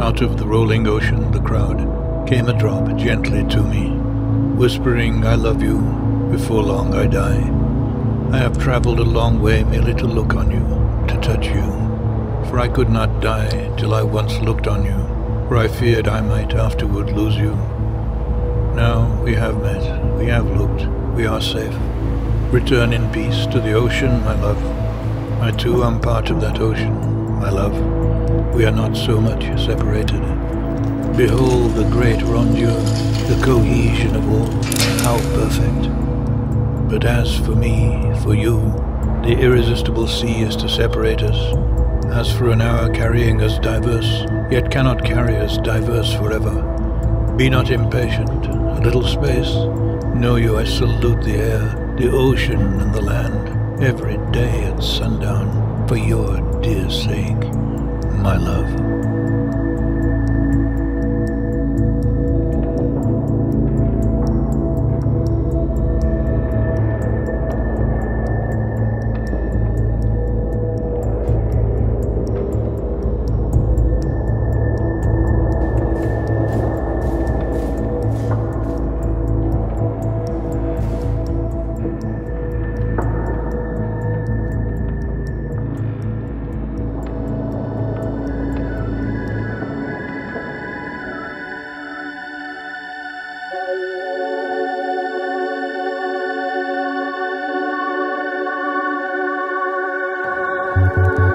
Out of the rolling ocean, the crowd, came a drop gently to me, whispering, I love you, before long I die. I have traveled a long way merely to look on you, to touch you. For I could not die till I once looked on you, for I feared I might afterward lose you. Now we have met, we have looked, we are safe. Return in peace to the ocean, my love. I too am part of that ocean, my love. We are not so much separated. Behold the great rondure, the cohesion of all, how perfect. But as for me, for you, the irresistible sea is to separate us. As for an hour carrying us diverse, yet cannot carry us diverse forever. Be not impatient, a little space. Know you I salute the air, the ocean and the land, every day at sundown, for your dear sake, my love. Thank you.